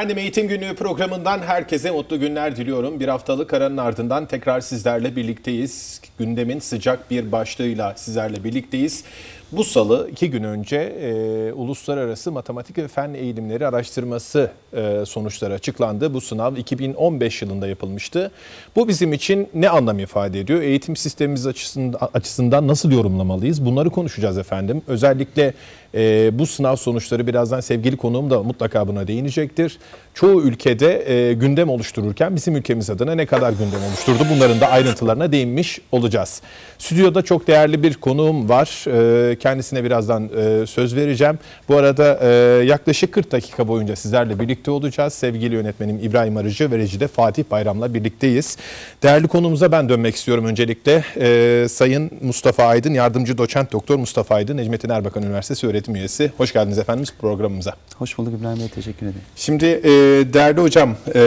Efendim Eğitim Günlüğü programından herkese mutlu günler diliyorum. Bir haftalık aranın ardından tekrar sizlerle birlikteyiz. Gündemin sıcak bir başlığıyla sizlerle birlikteyiz. Bu salı iki gün önce e, Uluslararası Matematik ve Fen Eğilimleri Araştırması e, sonuçları açıklandı. Bu sınav 2015 yılında yapılmıştı. Bu bizim için ne anlam ifade ediyor? Eğitim sistemimiz açısından, açısından nasıl yorumlamalıyız? Bunları konuşacağız efendim. Özellikle e, bu sınav sonuçları birazdan sevgili konuğum da mutlaka buna değinecektir. Çoğu ülkede e, gündem oluştururken bizim ülkemiz adına ne kadar gündem oluşturdu bunların da ayrıntılarına değinmiş olacağız. Stüdyoda çok değerli bir konuğum var. E, kendisine birazdan e, söz vereceğim. Bu arada e, yaklaşık 40 dakika boyunca sizlerle birlikte olacağız. Sevgili yönetmenim İbrahim Arıcı ve rejide Fatih Bayram'la birlikteyiz. Değerli konumuza ben dönmek istiyorum öncelikle. E, Sayın Mustafa Aydın, yardımcı doçent doktor Mustafa Aydın, Necmettin Erbakan Üniversitesi öğretim üyesi. Hoş geldiniz efendim programımıza. Hoş bulduk İbrahim Bey, teşekkür ederim. Şimdi e, değerli hocam, e,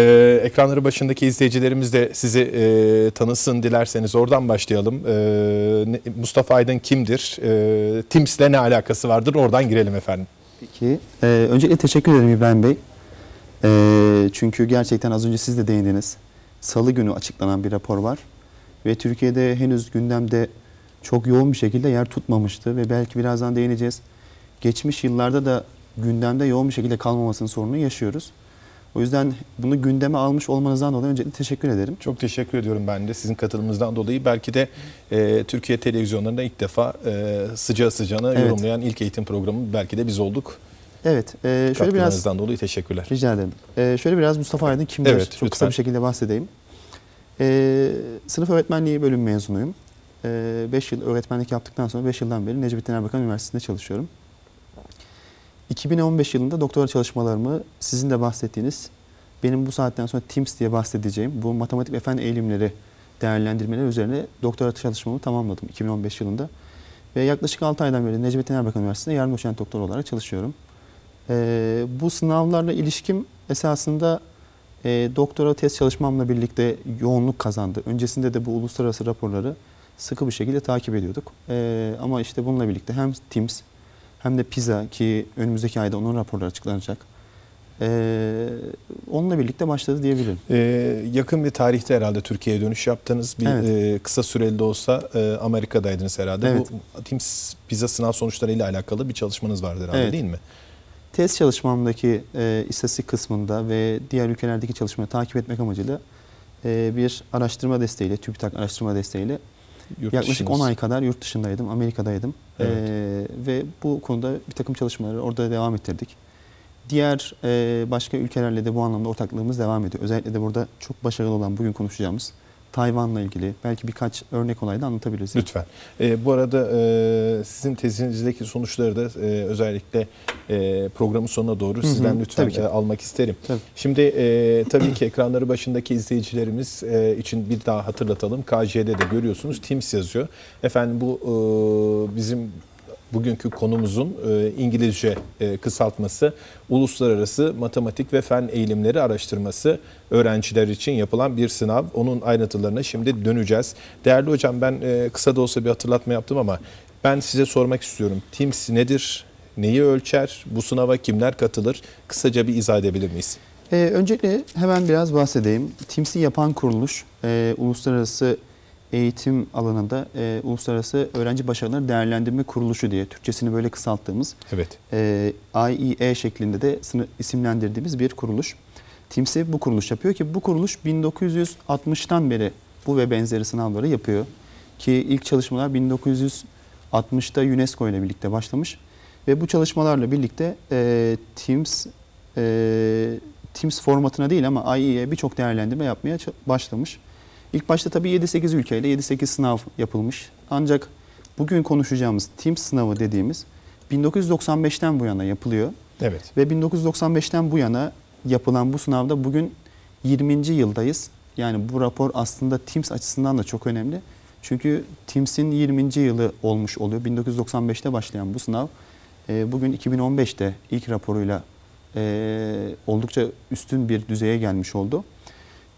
ekranları başındaki izleyicilerimiz de sizi e, tanısın dilerseniz oradan başlayalım. E, Mustafa Aydın kimdir? E, TIMS'le ne alakası vardır? Oradan girelim efendim. Peki, e, öncelikle teşekkür ederim İbrahim Bey. E, çünkü gerçekten az önce siz de değindiniz. Salı günü açıklanan bir rapor var. Ve Türkiye'de henüz gündemde çok yoğun bir şekilde yer tutmamıştı ve belki birazdan değineceğiz. Geçmiş yıllarda da gündemde yoğun bir şekilde kalmamasının sorununu yaşıyoruz. O yüzden bunu gündeme almış olmanızdan dolayı öncelikle teşekkür ederim. Çok teşekkür ediyorum ben de sizin katılımınızdan dolayı. Belki de e, Türkiye televizyonlarında ilk defa e, sıcağı sıcağına Evet. yorumlayan ilk eğitim programı belki de biz olduk. Evet, e, şöyle biraz dolayı teşekkürler. Rica ederim. Ee, şöyle biraz Mustafa Aydın kimdir? Evet, Çok kısa lütfen. bir şekilde bahsedeyim. Ee, sınıf öğretmenliği bölüm mezunuyum. 5 yıl öğretmenlik yaptıktan sonra 5 yıldan beri Necmettin Erbakan Üniversitesi'nde çalışıyorum. 2015 yılında doktora çalışmalarımı sizin de bahsettiğiniz, benim bu saatten sonra TIMS diye bahsedeceğim bu matematik ve fen eğilimleri değerlendirmeleri üzerine doktora çalışmamı tamamladım 2015 yılında. Ve yaklaşık 6 aydan beri Necmettin Erbakan Üniversitesi'nde yardım doçent doktor olarak çalışıyorum. Ee, bu sınavlarla ilişkim esasında e, doktora test çalışmamla birlikte yoğunluk kazandı. Öncesinde de bu uluslararası raporları sıkı bir şekilde takip ediyorduk. Ee, ama işte bununla birlikte hem TIMS hem de PISA ki önümüzdeki ayda onun raporları açıklanacak. Ee, onunla birlikte başladı diyebilirim. Ee, yakın bir tarihte herhalde Türkiye'ye dönüş yaptınız. Bir Evet. e, kısa süreli de olsa e, Amerika'daydınız herhalde. Evet. Bu TIMS PISA sınav sonuçlarıyla alakalı bir çalışmanız vardı herhalde Evet. değil mi? Test çalışmamdaki e, istatistik kısmında ve diğer ülkelerdeki çalışmayı takip etmek amacıyla e, bir araştırma desteğiyle, TÜBİTAK araştırma desteğiyle Yurt Yaklaşık dışınız. 10 ay kadar yurt dışındaydım, Amerika'daydım. Evet. Ee, ve bu konuda bir takım çalışmaları orada devam ettirdik. Diğer e, başka ülkelerle de bu anlamda ortaklığımız devam ediyor. Özellikle de burada çok başarılı olan bugün konuşacağımız Tayvan'la ilgili belki birkaç örnek olay da anlatabiliriz. Lütfen. Ee, bu arada e, sizin tezinizdeki sonuçları da e, özellikle e, programın sonuna doğru hı, sizden lütfen e, almak isterim. Tabii. Şimdi e, tabii ki ekranları başındaki izleyicilerimiz e, için bir daha hatırlatalım. KJ'de de görüyorsunuz TIMS yazıyor. Efendim bu e, bizim bugünkü konumuzun e, İngilizce e, kısaltması Uluslararası Matematik ve Fen Eğilimleri Araştırması öğrenciler için yapılan bir sınav. Onun ayrıntılarına şimdi döneceğiz. Değerli hocam ben e, kısa da olsa bir hatırlatma yaptım ama ben size sormak istiyorum. TIMS nedir? Neyi ölçer? Bu sınava kimler katılır? Kısaca bir izah edebilir miyiz? Ee, öncelikle hemen biraz bahsedeyim. TIMS'i yapan kuruluş e, uluslararası eğitim alanında e, Uluslararası Öğrenci Başarıları Değerlendirme Kuruluşu diye Türkçesini böyle kısalttığımız Evet. e, IEE şeklinde de isimlendirdiğimiz bir kuruluş. TIMS'i bu kuruluş yapıyor ki bu kuruluş 1960'tan beri bu ve benzeri sınavları yapıyor. Ki ilk çalışmalar 1960'da UNESCO ile birlikte başlamış. Ve bu çalışmalarla birlikte e, TIMS e, TIMS formatına değil ama IEE birçok değerlendirme yapmaya başlamış. İlk başta tabii 7-8 ülkeyle 7-8 sınav yapılmış. Ancak bugün konuşacağımız TIMS sınavı dediğimiz 1995'ten bu yana yapılıyor. Evet. Ve 1995'ten bu yana yapılan bu sınavda bugün 20. yıldayız. Yani bu rapor aslında TIMS açısından da çok önemli. Çünkü TIMS'in 20. yılı olmuş oluyor. 1995'te başlayan bu sınav e, bugün 2015'te ilk raporuyla e, oldukça üstün bir düzeye gelmiş oldu.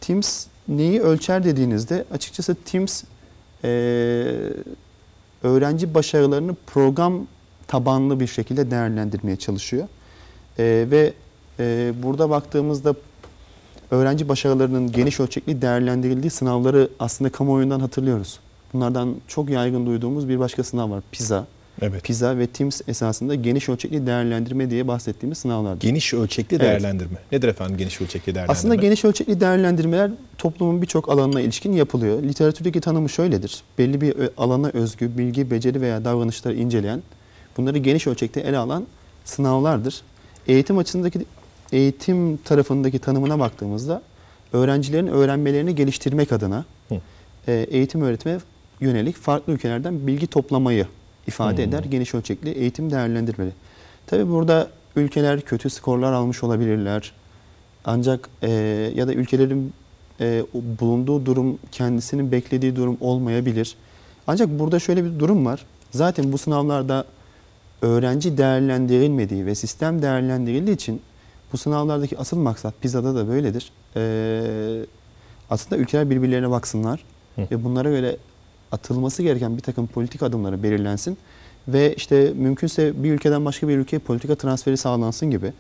TIMS neyi ölçer dediğinizde açıkçası TIMS e, öğrenci başarılarını program tabanlı bir şekilde değerlendirmeye çalışıyor. E, ve e, burada baktığımızda öğrenci başarılarının geniş ölçekli değerlendirildiği sınavları aslında kamuoyundan hatırlıyoruz. Bunlardan çok yaygın duyduğumuz bir başka sınav var. PISA. Evet. PISA ve TIMSS esasında geniş ölçekli değerlendirme diye bahsettiğimiz sınavlardır. Geniş ölçekli Evet. değerlendirme. Nedir efendim geniş ölçekli değerlendirme? Aslında geniş ölçekli değerlendirmeler toplumun birçok alanına ilişkin yapılıyor. Literatürdeki tanımı şöyledir. Belli bir ö- alana özgü bilgi, beceri veya davranışları inceleyen, bunları geniş ölçekte ele alan sınavlardır. Eğitim açısındaki eğitim tarafındaki tanımına baktığımızda öğrencilerin öğrenmelerini geliştirmek adına Hı. e, eğitim öğretime yönelik farklı ülkelerden bilgi toplamayı ifade Hmm. eder geniş ölçekli eğitim değerlendirmeli. Tabii burada ülkeler kötü skorlar almış olabilirler. Ancak e, ya da ülkelerin e, bulunduğu durum kendisinin beklediği durum olmayabilir. Ancak burada şöyle bir durum var. Zaten bu sınavlarda öğrenci değerlendirilmediği ve sistem değerlendirildiği için bu sınavlardaki asıl maksat PISA'da da böyledir. E, aslında ülkeler birbirlerine baksınlar Hı. ve bunlara göre atılması gereken bir takım politik adımları belirlensin ve işte mümkünse bir ülkeden başka bir ülkeye politika transferi sağlansın gibi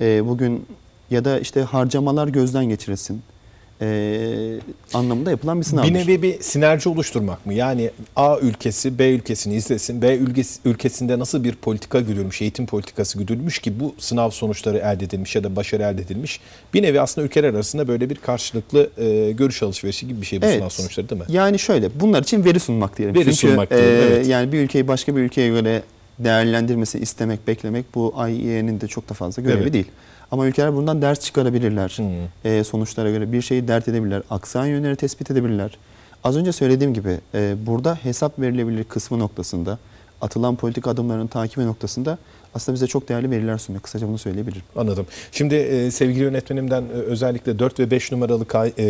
e, bugün ya da işte harcamalar gözden geçirilsin e, anlamında yapılan bir sınavdır. Bir nevi bir sinerji oluşturmak mı? Yani A ülkesi B ülkesini izlesin. B ülkesi, ülkesinde nasıl bir politika güdülmüş, eğitim politikası güdülmüş ki bu sınav sonuçları elde edilmiş ya da başarı elde edilmiş. Bir nevi aslında ülkeler arasında böyle bir karşılıklı e, görüş alışverişi gibi bir şey bu Evet. sınav sonuçları değil mi? Yani şöyle bunlar için veri sunmak diyelim. Veri Çünkü, sunmak diyelim, e, evet. Yani bir ülkeyi başka bir ülkeye göre değerlendirmesi istemek, beklemek bu IE'nin de çok da fazla görevi Evet. değil. Ama ülkeler bundan ders çıkarabilirler. Hmm. E, sonuçlara göre bir şeyi dert edebilirler. Aksayan yönleri tespit edebilirler. Az önce söylediğim gibi e, burada hesap verilebilir kısmı noktasında atılan politik adımların takibi noktasında aslında bize çok değerli veriler sunuyor. Kısaca bunu söyleyebilirim. Anladım. Şimdi e, sevgili yönetmenimden e, özellikle 4 ve 5 numaralı kay- e,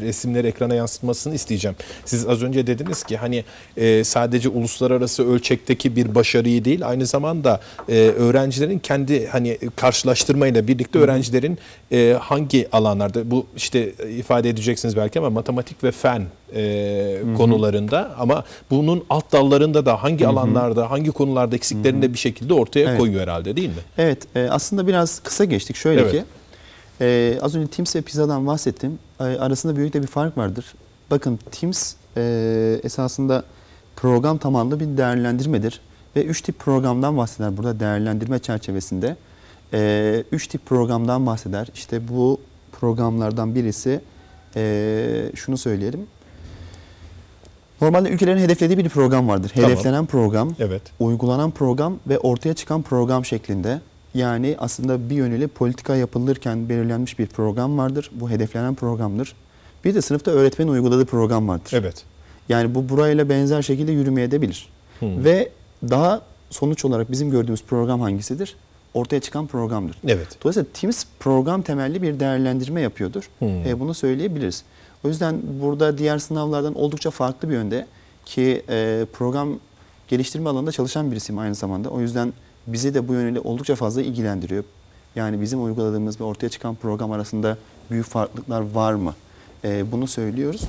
resimleri ekrana yansıtmasını isteyeceğim. Siz az önce dediniz ki hani e, sadece uluslararası ölçekteki bir başarıyı değil aynı zamanda e, öğrencilerin kendi hani karşılaştırmayla birlikte öğrencilerin e, hangi alanlarda bu işte ifade edeceksiniz belki ama matematik ve fen e, konularında ama bunun alt dallarında da hangi alanlarda hangi konularda eksiklerini de bir şekilde ortaya Evet. koyuyor herhalde değil mi? Evet, e, aslında biraz kısa geçtik. Şöyle Evet. ki, e, az önce Teams ve Pizza'dan bahsettim. E, arasında büyük de bir fark vardır. Bakın Teams e, esasında program tabanlı bir değerlendirmedir. Ve üç tip programdan bahseder burada değerlendirme çerçevesinde. E, üç tip programdan bahseder. İşte bu programlardan birisi, e, şunu söyleyelim. Normalde ülkelerin hedeflediği bir program vardır. Tamam. Hedeflenen program, Evet. uygulanan program ve ortaya çıkan program şeklinde. Yani aslında bir yönüyle politika yapılırken belirlenmiş bir program vardır. Bu hedeflenen programdır. Bir de sınıfta öğretmenin uyguladığı program vardır. Evet. Yani bu burayla benzer şekilde yürümeye de bilir. Hmm. Ve daha sonuç olarak bizim gördüğümüz program hangisidir? Ortaya çıkan programdır. Evet. Dolayısıyla Teams program temelli bir değerlendirme yapıyordur. Hmm. E, bunu söyleyebiliriz. O yüzden burada diğer sınavlardan oldukça farklı bir yönde ki e, program geliştirme alanında çalışan birisiyim aynı zamanda. O yüzden bizi de bu yönüyle oldukça fazla ilgilendiriyor. Yani bizim uyguladığımız ve ortaya çıkan program arasında büyük farklılıklar var mı? E, bunu söylüyoruz.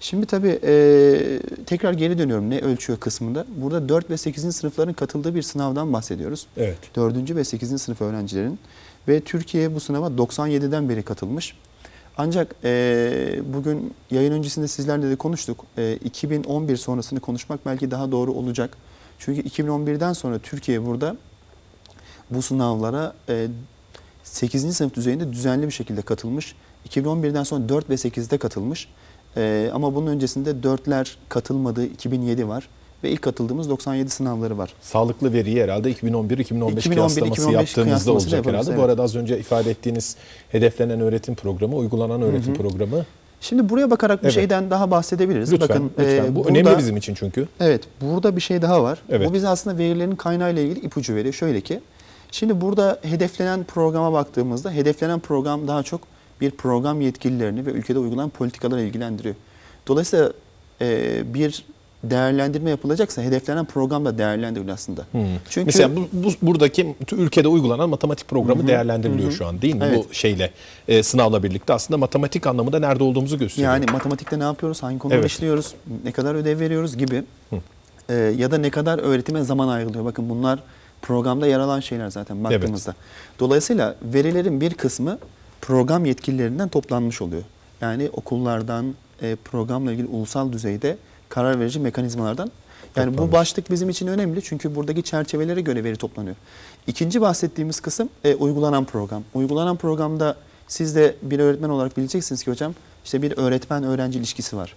Şimdi tabii e, tekrar geri dönüyorum ne ölçüyor kısmında. Burada 4 ve 8. sınıfların katıldığı bir sınavdan bahsediyoruz. Evet. 4. ve 8. sınıf öğrencilerin ve Türkiye bu sınava 97'den beri katılmış. Ancak e, bugün yayın öncesinde sizlerle de konuştuk. E, 2011 sonrasını konuşmak belki daha doğru olacak. Çünkü 2011'den sonra Türkiye burada bu sınavlara e, 8. sınıf düzeyinde düzenli bir şekilde katılmış. 2011'den sonra 4 ve 8'de katılmış. E, ama bunun öncesinde 4'ler katılmadığı 2007 var. Ve ilk katıldığımız 97 sınavları var. Sağlıklı veriyi herhalde 2011-2015 2011, kıyaslaması 2015 yaptığımızda olacak herhalde. Bu evet. arada az önce ifade ettiğiniz hedeflenen öğretim programı, uygulanan öğretim programı. Şimdi buraya bakarak bir Evet. şeyden daha bahsedebiliriz. Lütfen, Bakın, lütfen. e, Bu burada- önemli bizim için çünkü. Evet, burada bir şey daha var. Evet. Bu bize aslında verilerin kaynağıyla ilgili ipucu veriyor. Şöyle ki, şimdi burada hedeflenen programa baktığımızda, hedeflenen program daha çok bir program yetkililerini ve ülkede uygulanan politikaları ilgilendiriyor. Dolayısıyla e, bir değerlendirme yapılacaksa hedeflenen program da değerlendirilir aslında. Hmm. Çünkü Mesela bu, bu- buradaki ülkede uygulanan matematik programı değerlendiriliyor şu an değil mi? Evet. Bu şeyle e, sınavla birlikte aslında matematik anlamında nerede olduğumuzu gösteriyor. Yani matematikte ne yapıyoruz, hangi konuları Evet. işliyoruz, ne kadar ödev veriyoruz gibi e, ya da ne kadar öğretime zaman ayrılıyor. Bakın bunlar programda yer alan şeyler zaten baktığımızda. Dolayısıyla verilerin bir kısmı program yetkililerinden toplanmış oluyor. Yani okullardan, e, programla ilgili ulusal düzeyde karar verici mekanizmalardan. Yani bu Toplanmış. başlık bizim için önemli çünkü buradaki çerçevelere göre veri toplanıyor. İkinci bahsettiğimiz kısım e, uygulanan program. Uygulanan programda siz de bir öğretmen olarak bileceksiniz ki hocam işte bir öğretmen-öğrenci ilişkisi var.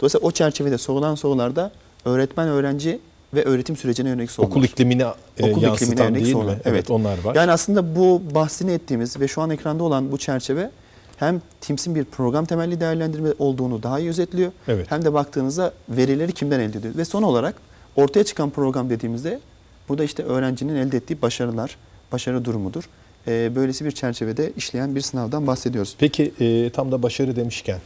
Dolayısıyla o çerçevede sorulan sorularda öğretmen-öğrenci ve öğretim sürecine yönelik sorular. Okul iklimini e, Okul iklimine yansıtan yönelik değil sorular. mi? Evet. onlar var. Yani aslında bu bahsini ettiğimiz ve şu an ekranda olan bu çerçeve hem TIMS'in bir program temelli değerlendirme olduğunu daha iyi özetliyor. Evet. Hem de baktığınızda verileri kimden elde ediyor. Ve son olarak ortaya çıkan program dediğimizde burada işte öğrencinin elde ettiği başarılar, başarı durumudur. Ee, böylesi bir çerçevede işleyen bir sınavdan bahsediyoruz. Peki e, tam da başarı demişken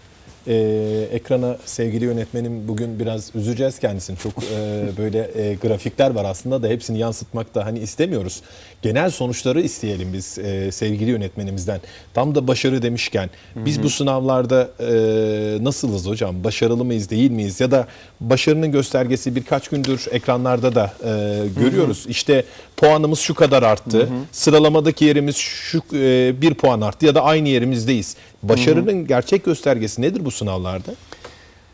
e, ekrana sevgili yönetmenim bugün biraz üzeceğiz kendisini. Çok e, böyle e, grafikler var aslında da hepsini yansıtmak da hani istemiyoruz. Genel sonuçları isteyelim biz e, sevgili yönetmenimizden. Tam da başarı demişken biz bu sınavlarda e, nasılız hocam? Başarılı mıyız değil miyiz? Ya da başarının göstergesi birkaç gündür ekranlarda da e, görüyoruz. İşte puanımız şu kadar arttı. Sıralamadaki yerimiz şu e, bir puan arttı ya da aynı yerimizdeyiz. Başarının gerçek göstergesi nedir bu sınavlarda?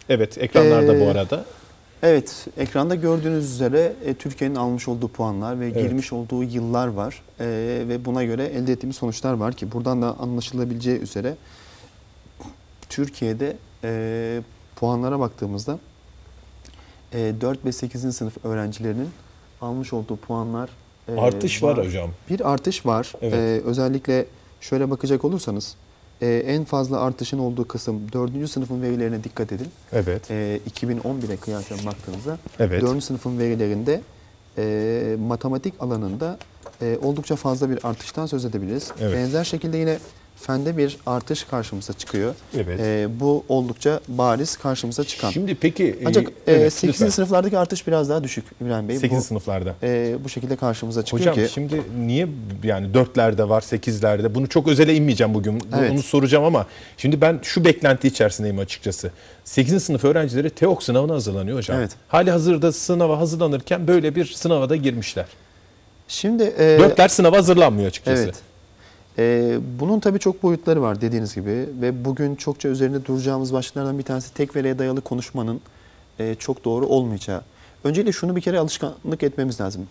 Evet ekranlarda bu Ee, arada. Evet, ekranda gördüğünüz üzere e, Türkiye'nin almış olduğu puanlar ve Evet. girmiş olduğu yıllar var E, ve buna göre elde ettiğimiz sonuçlar var ki buradan da anlaşılabileceği üzere Türkiye'de e, puanlara baktığımızda e, 4 ve 8. sınıf öğrencilerinin almış olduğu puanlar e, Artış var hocam. Bir artış var. Evet. E, özellikle şöyle bakacak olursanız e, en fazla artışın olduğu kısım 4. sınıfın verilerine dikkat edin Evet. e, 2011'e kıyasen baktığınızda Evet. 4. sınıfın verilerinde e, matematik alanında e, oldukça fazla bir artıştan söz edebiliriz. Evet. Benzer şekilde yine fende bir artış karşımıza çıkıyor. Evet. E, bu oldukça bariz karşımıza çıkan. Şimdi peki e, Ancak evet, 8. lütfen. sınıflardaki artış biraz daha düşük İbrahim Bey. 8. bu, sınıflarda. e, bu şekilde karşımıza çıkıyor Hocam ki. şimdi niye yani dörtlerde var, sekizlerde? Bunu çok özele inmeyeceğim bugün. Bu- Evet. Onu soracağım ama şimdi ben şu beklenti içerisindeyim açıkçası. 8. sınıf öğrencileri TEOK sınavına hazırlanıyor hocam. Evet. Hali hazırda sınava hazırlanırken böyle bir sınava da girmişler. Şimdi e, Dörtler sınava hazırlanmıyor açıkçası. Evet. Ee, bunun tabii çok boyutları var dediğiniz gibi ve bugün çokça üzerinde duracağımız başlıklardan bir tanesi tek veriye dayalı konuşmanın e, çok doğru olmayacağı. Öncelikle şunu bir kere alışkanlık etmemiz lazım.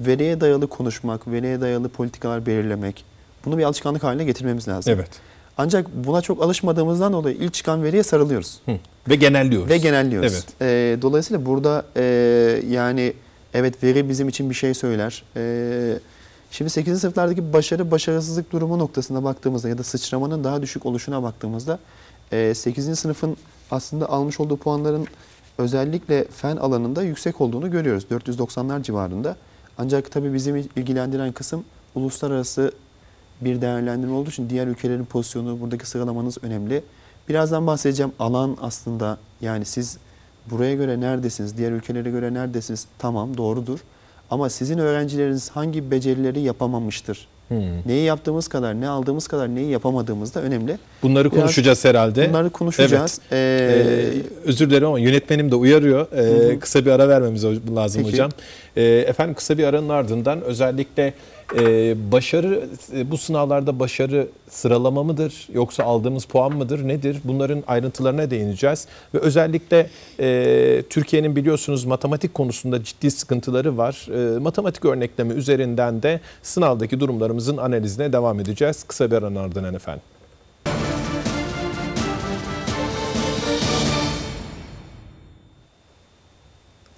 Veriye dayalı konuşmak, veriye dayalı politikalar belirlemek, bunu bir alışkanlık haline getirmemiz lazım. Evet. Ancak buna çok alışmadığımızdan dolayı ilk çıkan veriye sarılıyoruz Hı. Ve genelliyoruz. ve genelliyoruz. Evet. Ee, dolayısıyla burada e, yani evet veri bizim için bir şey söyler. Ee, şimdi 8. sınıflardaki başarı başarısızlık durumu noktasına baktığımızda ya da sıçramanın daha düşük oluşuna baktığımızda e, 8. sınıfın aslında almış olduğu puanların özellikle fen alanında yüksek olduğunu görüyoruz. 490'lar civarında. Ancak tabii bizim ilgilendiren kısım uluslararası bir değerlendirme olduğu için diğer ülkelerin pozisyonu, buradaki sıralamanız önemli. Birazdan bahsedeceğim alan aslında yani siz buraya göre neredesiniz, diğer ülkelere göre neredesiniz tamam doğrudur. Ama sizin öğrencileriniz hangi becerileri yapamamıştır? Hı. Neyi yaptığımız kadar, ne aldığımız kadar neyi yapamadığımız da önemli. Bunları Biraz konuşacağız herhalde. Bunları konuşacağız. Ee, Ee, özür dilerim ama yönetmenim de uyarıyor. Ee, Kısa bir ara vermemiz lazım Peki. hocam. Ee, efendim kısa bir aranın ardından özellikle e, başarı e, bu sınavlarda başarı sıralama mıdır yoksa aldığımız puan mıdır nedir? Bunların ayrıntılarına değineceğiz ve özellikle e, Türkiye'nin biliyorsunuz matematik konusunda ciddi sıkıntıları var. E, matematik örnekleme üzerinden de sınavdaki durumlarımızın analizine devam edeceğiz. Kısa bir aranın ardından efendim.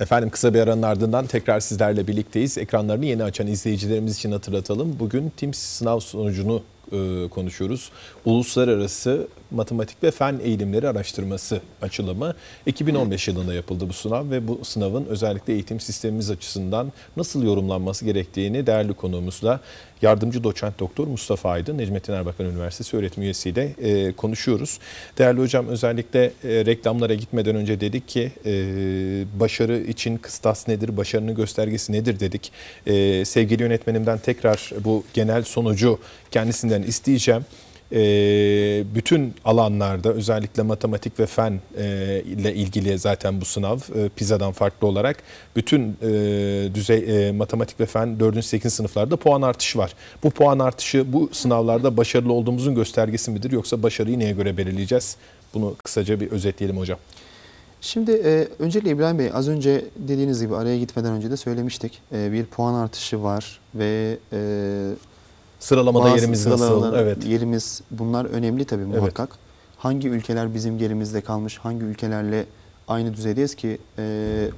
Efendim kısa bir aranın ardından tekrar sizlerle birlikteyiz. Ekranlarını yeni açan izleyicilerimiz için hatırlatalım. Bugün TIMS sınav sonucunu e, konuşuyoruz. Uluslararası Matematik ve Fen Eğilimleri Araştırması açılımı 2015 yılında yapıldı bu sınav ve bu sınavın özellikle eğitim sistemimiz açısından nasıl yorumlanması gerektiğini değerli konuğumuzla yardımcı doçent doktor Mustafa Aydın, Necmettin Erbakan Üniversitesi öğretim üyesiyle e, konuşuyoruz. Değerli hocam özellikle e, reklamlara gitmeden önce dedik ki e, başarı için kıstas nedir, başarının göstergesi nedir dedik. E, sevgili yönetmenimden tekrar bu genel sonucu kendisinden isteyeceğim. Ee, bütün alanlarda özellikle matematik ve fen e, ile ilgili zaten bu sınav e, PISA'dan farklı olarak bütün e, düzey matematik ve fen 4. 8. sınıflarda puan artışı var. Bu puan artışı bu sınavlarda başarılı olduğumuzun göstergesi midir yoksa başarıyı neye göre belirleyeceğiz? Bunu kısaca bir özetleyelim hocam. Şimdi e, öncelikle İbrahim Bey az önce dediğiniz gibi araya gitmeden önce de söylemiştik. E, bir puan artışı var ve e, Sıralamada bazı yerimiz nasıl? Evet. Yerimiz bunlar önemli tabii muhakkak. Hangi ülkeler bizim gerimizde kalmış, hangi ülkelerle aynı düzeydeyiz ki e,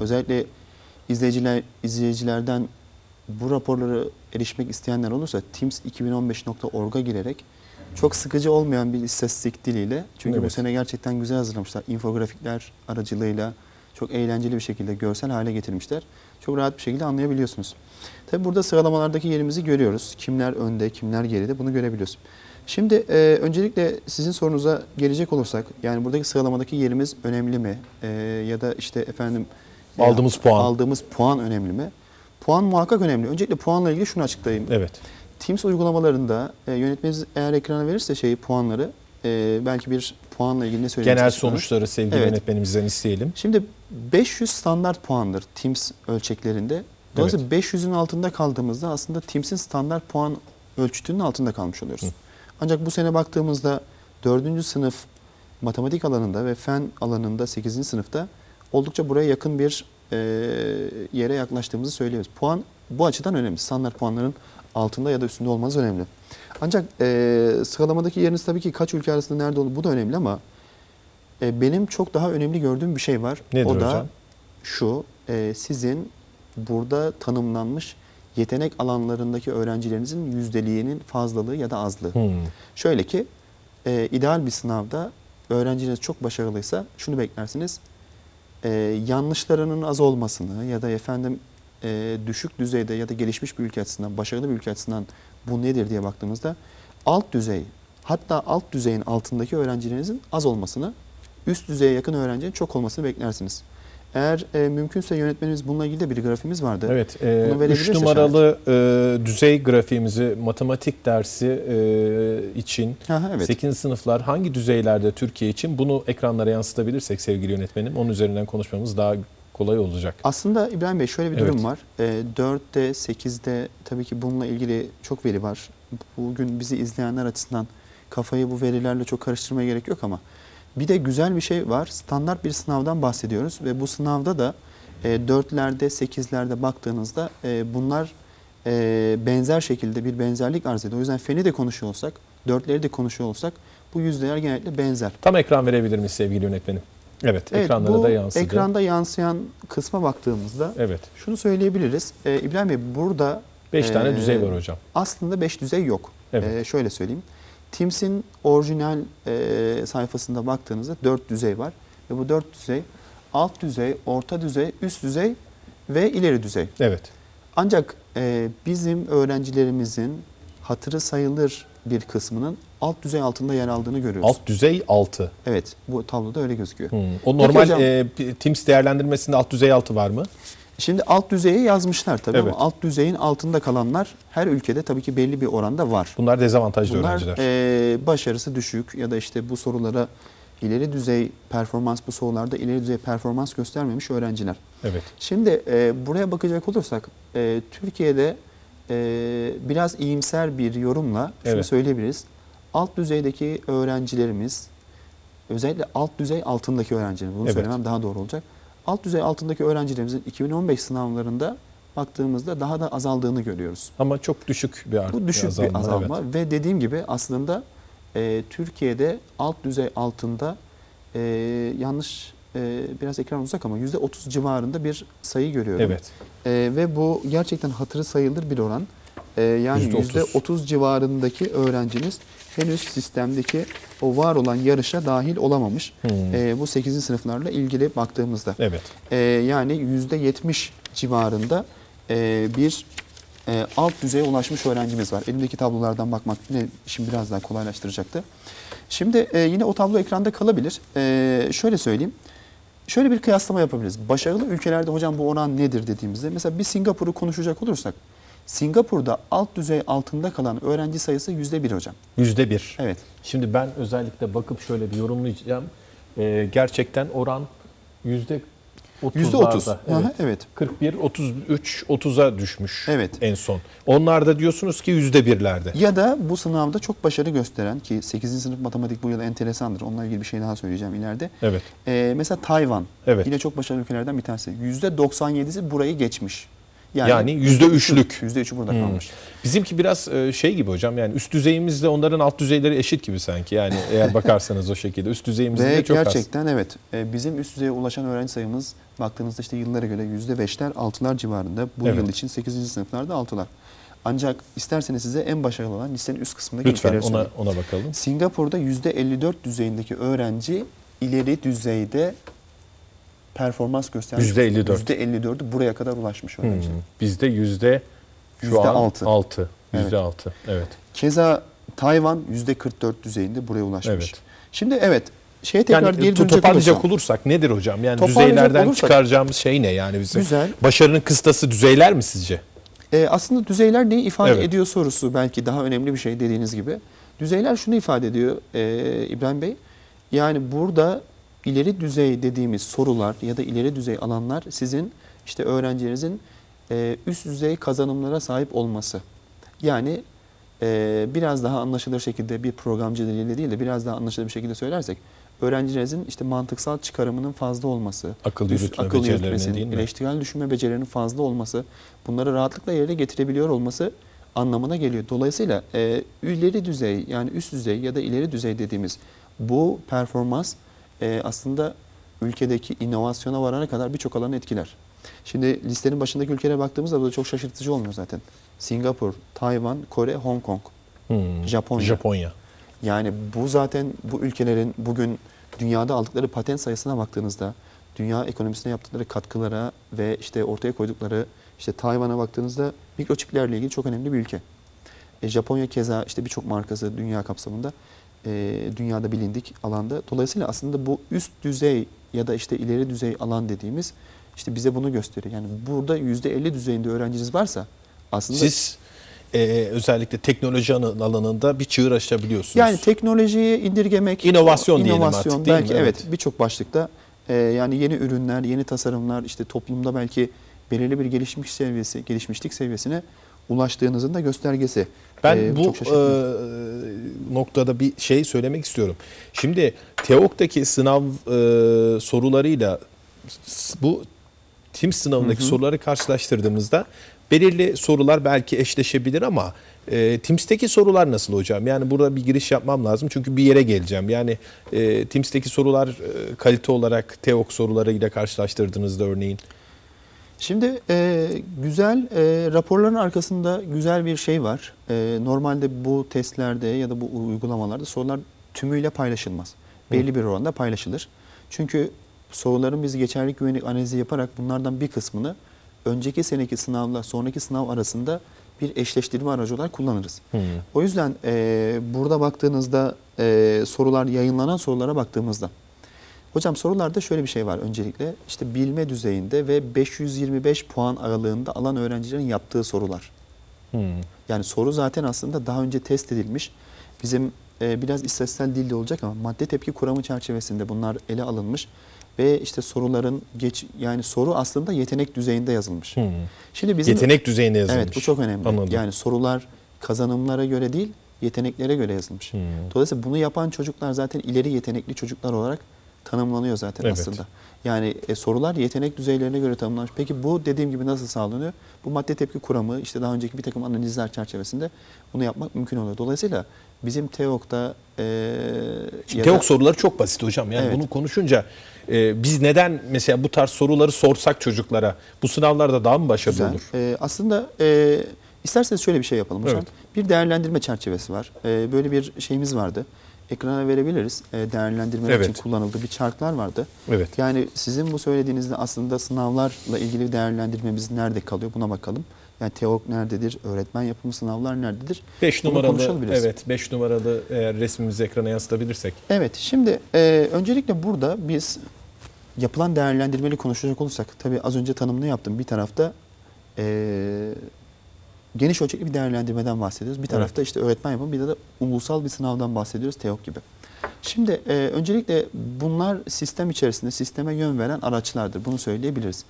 özellikle izleyiciler izleyicilerden bu raporlara erişmek isteyenler olursa teams2015.org'a girerek çok sıkıcı olmayan bir istatistik diliyle çünkü bu Evet. sene gerçekten güzel hazırlamışlar. İnfografikler aracılığıyla çok eğlenceli bir şekilde görsel hale getirmişler. Çok rahat bir şekilde anlayabiliyorsunuz. Tabi burada sıralamalardaki yerimizi görüyoruz. Kimler önde, kimler geride bunu görebiliyoruz. Şimdi e, öncelikle sizin sorunuza gelecek olursak yani buradaki sıralamadaki yerimiz önemli mi? E, ya da işte efendim e, Aldığımız puan. Aldığımız puan önemli mi? Puan muhakkak önemli. Öncelikle puanla ilgili şunu açıklayayım. Evet. Teams uygulamalarında e, yönetmeniniz eğer ekrana verirse şeyi puanları e, belki bir puanla ilgili ne söylemek Genel sonuçları sevgili Evet. yönetmenimizden isteyelim. Şimdi 500 standart puandır Teams ölçeklerinde. Dolayısıyla 500'ün altında kaldığımızda aslında Teams'in standart puan ölçütünün altında kalmış oluyoruz. Hı. Ancak bu sene baktığımızda 4. sınıf matematik alanında ve fen alanında 8. sınıfta oldukça buraya yakın bir e, yere yaklaştığımızı söylüyoruz. Puan bu açıdan önemli. Standart puanların altında ya da üstünde olmanız önemli. Ancak e, sıralamadaki yeriniz tabii ki kaç ülke arasında nerede olduğu bu da önemli ama e, benim çok daha önemli gördüğüm bir şey var. Nedir o da hocam? şu, e, sizin burada tanımlanmış yetenek alanlarındaki öğrencilerinizin yüzdeliğinin fazlalığı ya da azlığı. Hmm. Şöyle ki, e, ideal bir sınavda öğrenciniz çok başarılıysa şunu beklersiniz. E, yanlışlarının az olmasını ya da efendim e, düşük düzeyde ya da gelişmiş bir ülke açısından, başarılı bir ülke açısından bu nedir diye baktığımızda alt düzey hatta alt düzeyin altındaki öğrencilerinizin az olmasını, üst düzeye yakın öğrencinin çok olmasını beklersiniz. Eğer e, mümkünse yönetmenimiz bununla ilgili de bir grafiğimiz vardı. Evet, Bunu 3 verebilirse numaralı e, düzey grafiğimizi matematik dersi e, için Ha, evet. 8. sınıflar hangi düzeylerde Türkiye için bunu ekranlara yansıtabilirsek sevgili yönetmenim onun üzerinden konuşmamız daha kolay olacak. Aslında İbrahim Bey şöyle bir Evet. durum var. E, 4'te, 8'de tabii ki bununla ilgili çok veri var. Bugün bizi izleyenler açısından kafayı bu verilerle çok karıştırmaya gerek yok ama bir de güzel bir şey var. Standart bir sınavdan bahsediyoruz ve bu sınavda da e, 4'lerde, 8'lerde baktığınızda e, bunlar e, benzer şekilde bir benzerlik arz ediyor. O yüzden feni de konuşuyor olsak, 4'leri de konuşuyor olsak bu yüzdeler genellikle benzer. Tam ekran verebilir miyiz sevgili yönetmenim? Evet, Evet, ekranlara da yansıdı. ekranda yansıyan kısma baktığımızda Evet. şunu söyleyebiliriz. Ee, İbrahim Bey burada 5 tane Ee, düzey var hocam. aslında 5 düzey yok. Evet. Ee, şöyle söyleyeyim. Teams'in orijinal e, sayfasında baktığınızda 4 düzey var. Ve bu 4 düzey alt düzey, orta düzey, üst düzey ve ileri düzey. Evet. Ancak e, bizim öğrencilerimizin hatırı sayılır bir kısmının alt düzey altında yer aldığını görüyoruz. Alt düzey 6. Evet bu tabloda öyle gözüküyor. Hmm. O normal hocam. e, Teams değerlendirmesinde alt düzey 6 var mı? Şimdi alt düzeye yazmışlar tabii Evet. ama alt düzeyin altında kalanlar her ülkede tabii ki belli bir oranda var. Bunlar dezavantajlı Bunlar öğrenciler. e, başarısı düşük ya da işte bu sorulara ileri düzey performans bu sorularda ileri düzey performans göstermemiş öğrenciler. Evet. Şimdi e, buraya bakacak olursak e, Türkiye'de e, biraz iyimser bir yorumla şunu Evet. söyleyebiliriz. Alt düzeydeki öğrencilerimiz özellikle alt düzey altındaki öğrencilerimiz bunu Evet. söylemem daha doğru olacak. Alt düzey altındaki öğrencilerimizin 2015 sınavlarında baktığımızda daha da azaldığını görüyoruz. Ama çok düşük bir art- Bu düşük azalma. bir azalma Evet. ve dediğim gibi aslında e, Türkiye'de alt düzey altında e, yanlış e, biraz ekran uzak ama %30 civarında bir sayı görüyorum. Evet. E, ve bu gerçekten hatırı sayılır bir oran. E, yani %30. %30 civarındaki öğrenciniz henüz sistemdeki o var olan yarışa dahil olamamış. Hmm. E, bu 8. sınıflarla ilgili baktığımızda. Evet. E, yani %70 civarında e, bir e, alt düzeye ulaşmış öğrencimiz var. Elimdeki tablolardan bakmak yine işimi biraz daha kolaylaştıracaktı. Şimdi e, yine o tablo ekranda kalabilir. E, şöyle söyleyeyim. Şöyle bir kıyaslama yapabiliriz. Başarılı ülkelerde hocam bu oran nedir dediğimizde mesela bir Singapur'u konuşacak olursak Singapur'da alt düzey altında kalan öğrenci sayısı %1 hocam. Yüzde bir. Evet. Şimdi ben özellikle bakıp şöyle bir yorumlayacağım. Ee, gerçekten oran yüzde Yüzde otuz. Evet. evet. 41, 33, 30'a düşmüş Evet. en son. Onlarda diyorsunuz ki yüzde birlerde. Ya da bu sınavda çok başarı gösteren ki 8. sınıf matematik bu yıl enteresandır. Onunla ilgili bir şey daha söyleyeceğim ileride. Evet. Ee, mesela Tayvan Evet. yine çok başarılı ülkelerden bir tanesi. %97'si burayı geçmiş. Yani, Yani yüzde üçlük. %3'ü burada Hmm. kalmış. Bizimki biraz e, şey gibi hocam yani üst düzeyimizle onların alt düzeyleri eşit gibi sanki. Yani eğer bakarsanız o şekilde üst düzeyimizde de çok az. gerçekten evet e, bizim üst düzeye ulaşan öğrenci sayımız baktığınızda işte yıllara göre %5'ler 6'lar civarında. Bu Evet. yıl için 8. sınıflarda 6'lar. Ancak isterseniz size en başarılı olan listenin üst kısmındaki Lütfen ona söyleyeyim. ona bakalım. Singapur'da %54 düzeyindeki öğrenci ileri düzeyde performans göstermiş. %54. %54'ü buraya kadar ulaşmış öğrenci. Hmm. Bizde yüzde şu Yüzde an altı. 6. Evet. Yüzde 6. Evet. Keza Tayvan %44 düzeyinde buraya ulaşmış. Evet. Şimdi evet şeye tekrar Yani geri to- dönecek toparlayacak olursam. olursak nedir hocam? Yani düzeylerden olursak- çıkaracağımız şey ne yani bizim? Güzel. Başarının kıstası düzeyler mi sizce? E, aslında düzeyler neyi ifade Evet. ediyor sorusu belki daha önemli bir şey dediğiniz gibi. Düzeyler şunu ifade ediyor e, İbrahim Bey. Yani burada ileri düzey dediğimiz sorular ya da ileri düzey alanlar sizin işte öğrencilerinizin e, üst düzey kazanımlara sahip olması. Yani e, biraz daha anlaşılır şekilde bir programcı diliyle değil de biraz daha anlaşılır bir şekilde söylersek öğrencilerinizin işte mantıksal çıkarımının fazla olması, Akıl üst yürütme akıl yürütmesinin, eleştirel düşünme becerilerinin fazla olması, bunları rahatlıkla yerine getirebiliyor olması anlamına geliyor. Dolayısıyla e, ileri düzey yani üst düzey ya da ileri düzey dediğimiz bu performans e, aslında ülkedeki inovasyona varana kadar birçok alanı etkiler. Şimdi listenin başındaki ülkelere baktığımızda bu da çok şaşırtıcı olmuyor zaten. Singapur, Tayvan, Kore, Hong Kong. Hmm. Japonya. Japonya. Yani bu zaten bu ülkelerin bugün dünyada aldıkları patent sayısına baktığınızda dünya ekonomisine yaptıkları katkılara ve işte ortaya koydukları işte Tayvan'a baktığınızda mikroçiplerle ilgili çok önemli bir ülke. E, Japonya keza işte birçok markası dünya kapsamında e, dünyada bilindik alanda. Dolayısıyla aslında bu üst düzey ya da işte ileri düzey alan dediğimiz işte bize bunu gösteriyor. Yani burada %50 düzeyinde öğrenciniz varsa aslında Siz e, özellikle teknoloji alan- alanında bir çığır açabiliyorsunuz. Yani teknolojiyi indirgemek, İnovasyon diyelim inovasyon artık, değil mi? belki evet, Evet. birçok başlıkta e, yani yeni ürünler, yeni tasarımlar işte toplumda belki belirli bir gelişmiş seviyesi, gelişmişlik seviyesine ulaştığınızın da göstergesi. Ben E, bu e, noktada bir şey söylemek istiyorum. Şimdi TEOK'taki sınav e, sorularıyla bu tim sınavındaki soruları karşılaştırdığımızda belirli sorular belki eşleşebilir ama e, TIMS'teki sorular nasıl hocam? Yani burada bir giriş yapmam lazım çünkü bir yere geleceğim. Yani e, TIMS'teki sorular e, kalite olarak TEOK sorularıyla karşılaştırdığınızda örneğin. Şimdi e, güzel e, raporların arkasında güzel bir şey var. E, normalde bu testlerde ya da bu uygulamalarda sorular tümüyle paylaşılmaz. Belli bir oranda paylaşılır. Çünkü soruların biz geçerlilik güvenlik analizi yaparak bunlardan bir kısmını önceki seneki sınavla sonraki sınav arasında bir eşleştirme aracı olarak kullanırız. Hmm. O yüzden e, burada baktığınızda e, sorular yayınlanan sorulara baktığımızda Hocam sorularda şöyle bir şey var öncelikle. İşte bilme düzeyinde ve 525 puan aralığında alan öğrencilerin yaptığı sorular. Hmm. Yani soru zaten aslında daha önce test edilmiş. Bizim e, biraz istatistiksel dilde olacak ama madde tepki kuramı çerçevesinde bunlar ele alınmış ve işte soruların geç yani soru aslında yetenek düzeyinde yazılmış. Hmm. Şimdi bizim Yetenek düzeyinde yazılmış. Evet bu çok önemli. Anladım. Yani sorular kazanımlara göre değil yeteneklere göre yazılmış. Hmm. Dolayısıyla bunu yapan çocuklar zaten ileri yetenekli çocuklar olarak tanımlanıyor zaten Evet. aslında. Yani e, sorular yetenek düzeylerine göre tanımlanmış. Peki bu dediğim gibi nasıl sağlanıyor? Bu madde tepki kuramı işte daha önceki bir takım analizler çerçevesinde bunu yapmak mümkün oluyor. Dolayısıyla bizim TEOK'ta e, ya TEOK da- soruları çok basit hocam. Yani Evet. bunu konuşunca e, biz neden mesela bu tarz soruları sorsak çocuklara bu sınavlarda daha mı başarılı Güzel. olur? Ee, aslında e, isterseniz şöyle bir şey yapalım hocam. Evet. Bir değerlendirme çerçevesi var. Ee, böyle bir şeyimiz vardı. Ekrana verebiliriz. Ee, değerlendirme Evet. için kullanıldığı bir chartlar vardı. Evet. Yani sizin bu söylediğinizde aslında sınavlarla ilgili değerlendirmemiz nerede kalıyor buna bakalım. Yani TEOK nerededir, öğretmen yapımı sınavlar nerededir? 5 Bunu numaralı evet 5 numaralı eğer resmimizi ekrana yansıtabilirsek. Evet, şimdi e, öncelikle burada biz yapılan değerlendirmeli konuşacak olursak, tabii az önce tanımını yaptım. Bir tarafta e, geniş ölçekli bir değerlendirmeden bahsediyoruz. Bir tarafta işte öğretmen yapımı bir de, de ulusal bir sınavdan bahsediyoruz TEOK gibi. Şimdi e, öncelikle bunlar sistem içerisinde sisteme yön veren araçlardır. Bunu söyleyebiliriz.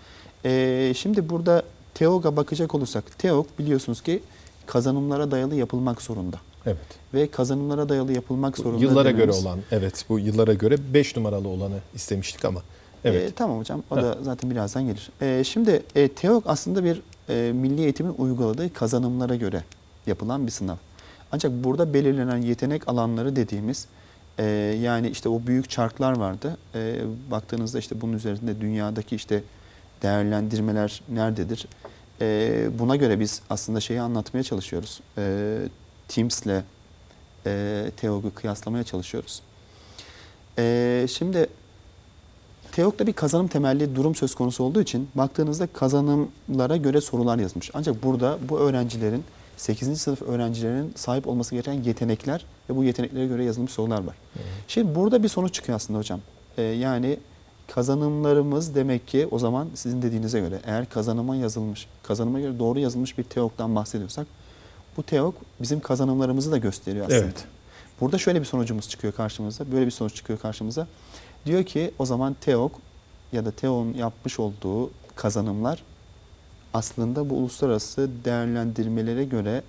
E, şimdi burada TEOG'a bakacak olursak TEOG biliyorsunuz ki kazanımlara dayalı yapılmak zorunda. Evet. Ve kazanımlara dayalı yapılmak zorunda. Yıllara göre dememiz- olan, evet bu yıllara göre 5 numaralı olanı istemiştik ama. Evet. E, tamam hocam o da zaten birazdan gelir. E, şimdi e, TEOG aslında bir e, milli eğitimin uyguladığı kazanımlara göre yapılan bir sınav. Ancak burada belirlenen yetenek alanları dediğimiz e, yani işte o büyük çarklar vardı. E, baktığınızda işte bunun üzerinde dünyadaki işte değerlendirmeler nerededir? E, buna göre biz aslında şeyi anlatmaya çalışıyoruz. E, Teams'le e, TEOG'u kıyaslamaya çalışıyoruz. E, şimdi TEOG'da bir kazanım temelli durum söz konusu olduğu için baktığınızda kazanımlara göre sorular yazmış. Ancak burada bu öğrencilerin 8. sınıf öğrencilerinin sahip olması gereken yetenekler ve bu yeteneklere göre yazılmış sorular var. Şimdi burada bir sonuç çıkıyor aslında hocam. Ee, yani kazanımlarımız demek ki o zaman sizin dediğinize göre eğer kazanıma yazılmış, kazanıma göre doğru yazılmış bir TEOG'dan bahsediyorsak bu TEOG bizim kazanımlarımızı da gösteriyor aslında. Evet. Burada şöyle bir sonucumuz çıkıyor karşımıza. Böyle bir sonuç çıkıyor karşımıza. Diyor ki o zaman TEOG ya da TEOG'un yapmış olduğu kazanımlar aslında bu uluslararası değerlendirmelere göre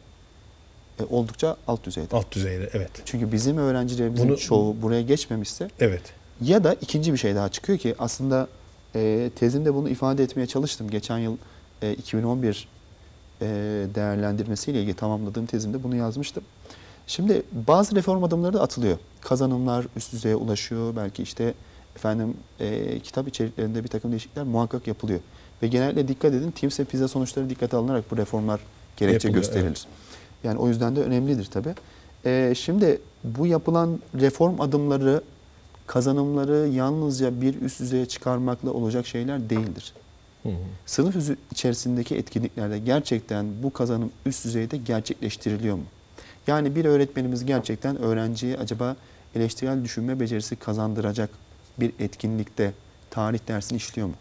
e, oldukça alt düzeyde. Alt düzeyde evet. Çünkü bizim öğrencilerimizin Bunu- çoğu buraya geçmemişse Evet. ya da ikinci bir şey daha çıkıyor ki aslında e, tezimde bunu ifade etmeye çalıştım. Geçen yıl e, 2011 e, değerlendirmesiyle ilgili tamamladığım tezimde bunu yazmıştım. Şimdi bazı reform adımları da atılıyor. Kazanımlar üst düzeye ulaşıyor. Belki işte efendim e, kitap içeriklerinde bir takım değişiklikler muhakkak yapılıyor. Ve genellikle dikkat edin Teams ve pizza sonuçları dikkate alınarak bu reformlar gerekçe Yapılıyor, gösterilir. Yani o yüzden de önemlidir tabii. E, şimdi bu yapılan reform adımları kazanımları yalnızca bir üst düzeye çıkarmakla olacak şeyler değildir. Hı hı. Sınıf içerisindeki etkinliklerde gerçekten bu kazanım üst düzeyde gerçekleştiriliyor mu? Yani bir öğretmenimiz gerçekten öğrenciye acaba eleştirel düşünme becerisi kazandıracak bir etkinlikte tarih dersini işliyor mu?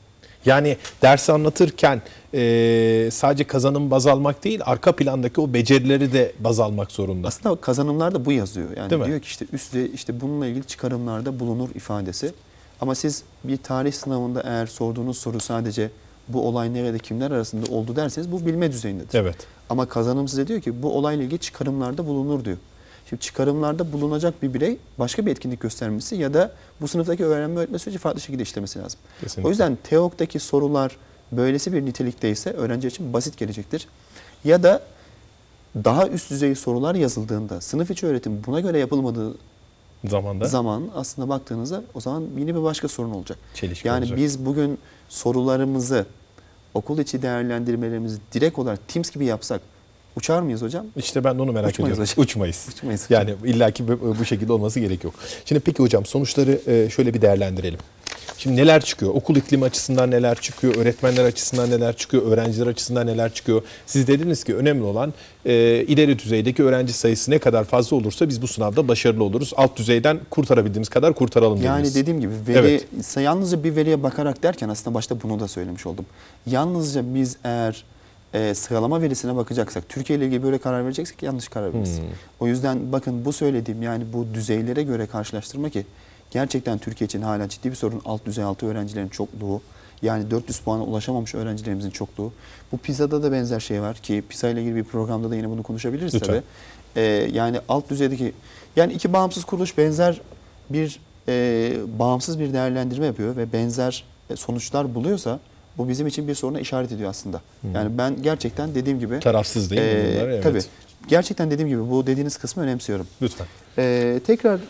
Yani dersi anlatırken e, sadece kazanım baz almak değil, arka plandaki o becerileri de baz almak zorunda. Aslında kazanımlarda bu yazıyor. Yani Değil mi? diyor ki işte üstte işte bununla ilgili çıkarımlarda bulunur ifadesi. Ama siz bir tarih sınavında eğer sorduğunuz soru sadece bu olay nerede kimler arasında oldu derseniz bu bilme düzeyindedir. Evet. Ama kazanım size diyor ki bu olayla ilgili çıkarımlarda bulunur diyor. Şimdi çıkarımlarda bulunacak bir birey başka bir etkinlik göstermesi ya da bu sınıftaki öğrenme öğretme süreci farklı şekilde işlemesi lazım. Kesinlikle. O yüzden TEOG'daki sorular böylesi bir nitelikteyse öğrenci için basit gelecektir. Ya da daha üst düzey sorular yazıldığında sınıf içi öğretim buna göre yapılmadığı Zamanda zaman aslında baktığınızda o zaman yine bir başka sorun olacak. çelişki Yani olacak. biz bugün sorularımızı okul içi değerlendirmelerimizi direkt olarak Teams gibi yapsak uçar mıyız hocam? İşte ben de onu merak Uçmayız ediyorum. hocam. Uçmayız. Uçmayız. Yani illaki bu bu şekilde olması gerek yok. Şimdi peki hocam sonuçları e, şöyle bir değerlendirelim. Şimdi neler çıkıyor? Okul iklimi açısından neler çıkıyor? Öğretmenler açısından neler çıkıyor? Öğrenciler açısından neler çıkıyor? Siz dediniz ki önemli olan e, ileri düzeydeki öğrenci sayısı ne kadar fazla olursa biz bu sınavda başarılı oluruz. Alt düzeyden kurtarabildiğimiz kadar kurtaralım Yani dediniz. dediğim gibi veri Evet. yalnızca bir veriye bakarak derken aslında başta bunu da söylemiş oldum. Yalnızca biz eğer e, sıralama verisine bakacaksak, Türkiye ile ilgili böyle karar vereceksek yanlış karar veririz. Hmm. O yüzden bakın bu söylediğim yani bu düzeylere göre karşılaştırma ki gerçekten Türkiye için hala ciddi bir sorun alt düzey altı öğrencilerin çokluğu. Yani 400 puana ulaşamamış öğrencilerimizin çokluğu. Bu PISA'da da benzer şey var ki PISA ile ilgili bir programda da yine bunu konuşabiliriz Lütfen. tabii. Ee, yani alt düzeydeki yani iki bağımsız kuruluş benzer bir e, bağımsız bir değerlendirme yapıyor ve benzer e, sonuçlar buluyorsa bu bizim için bir soruna işaret ediyor aslında. Yani ben gerçekten dediğim gibi Tarafsız değil mi e, bunlar? Evet. Tabii. Gerçekten dediğim gibi bu dediğiniz kısmı önemsiyorum. Lütfen. Ee, tekrar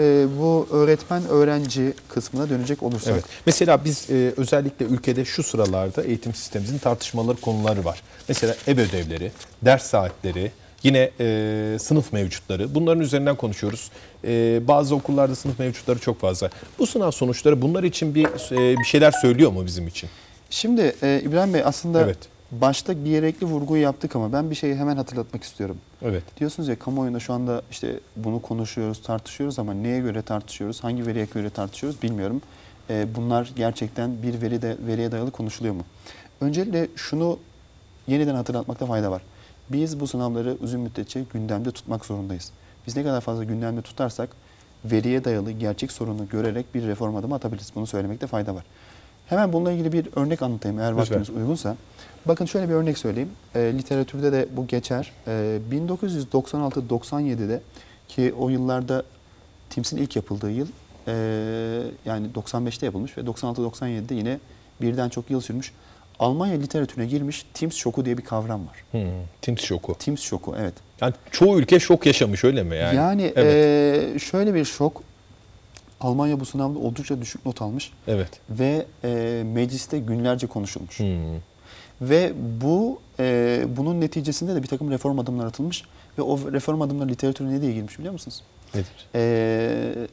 e, bu öğretmen öğrenci kısmına dönecek olursak. Evet. Mesela biz e, özellikle ülkede şu sıralarda eğitim sistemimizin tartışmaları konuları var. Mesela ev ödevleri, ders saatleri, yine e, sınıf mevcutları. Bunların üzerinden konuşuyoruz. E, bazı okullarda sınıf mevcutları çok fazla. Bu sınav sonuçları bunlar için bir e, bir şeyler söylüyor mu bizim için? Şimdi e, İbrahim Bey aslında Evet. Başta gerekli vurguyu yaptık ama ben bir şeyi hemen hatırlatmak istiyorum. Evet. Diyorsunuz ya kamuoyunda şu anda işte bunu konuşuyoruz, tartışıyoruz ama neye göre tartışıyoruz, hangi veriye göre tartışıyoruz bilmiyorum. Ee, bunlar gerçekten bir veri de, veriye dayalı konuşuluyor mu? Öncelikle şunu yeniden hatırlatmakta fayda var. Biz bu sınavları uzun müddetçe gündemde tutmak zorundayız. Biz ne kadar fazla gündemde tutarsak veriye dayalı gerçek sorunu görerek bir reform adımı atabiliriz. Bunu söylemekte fayda var. Hemen bununla ilgili bir örnek anlatayım eğer Lütfen. vaktiniz uygunsa. Bakın şöyle bir örnek söyleyeyim. E, literatürde de bu geçer. E, 1996-97'de ki o yıllarda TIMS'in ilk yapıldığı yıl e, yani 95'te yapılmış ve 96-97'de yine birden çok yıl sürmüş. Almanya literatürüne girmiş TIMS şoku diye bir kavram var. Hmm, Teams şoku. TIMS şoku evet. Yani çoğu ülke şok yaşamış öyle mi yani? Yani, evet. e, şöyle bir şok. Almanya bu sınavda oldukça düşük not almış evet. ve e, mecliste günlerce konuşulmuş. Hmm. Ve bu e, bunun neticesinde de bir takım reform adımları atılmış ve o reform adımları literatüre ne diye girmiş biliyor musunuz? Nedir? E,